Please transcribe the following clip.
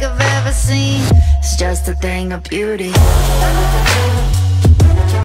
like I've ever seen. It's just a thing of beauty.